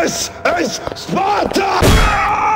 This is Sparta!